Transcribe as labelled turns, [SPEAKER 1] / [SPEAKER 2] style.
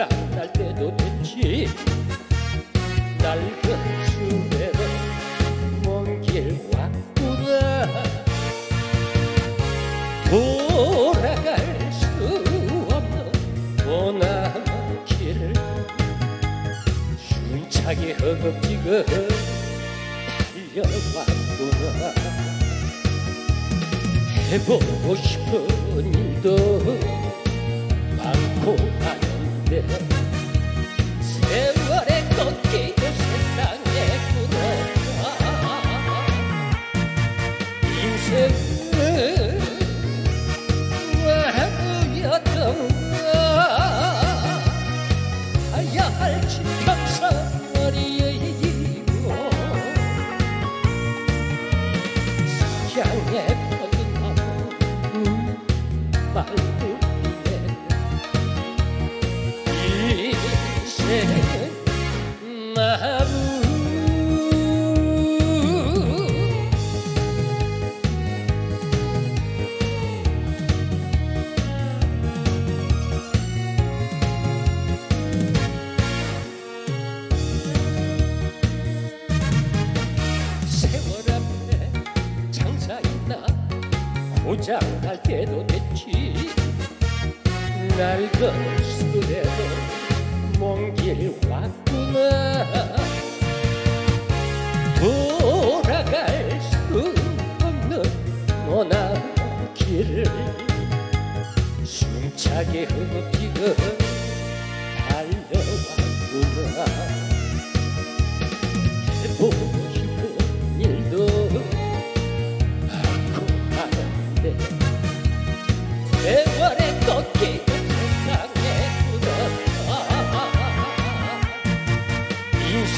[SPEAKER 1] 고장날 때도 됐지. 낡은 술에도 먼길 왔구나. 돌아갈 수 없는 머나먼 길을 숨차게 허겁지겁 달려왔구나. 해보고 싶은 일도 많고 세월에 꺾이는 세상에 구나 인생은 와우였던가? 가야 할 지평선이고 석양에 뻗은 고장 날 때도 됐지 낡은 술에도 먼길 왔구나. 돌아갈 수 없는 머나먼 길을 숨차게 흡입히고 달려왔구나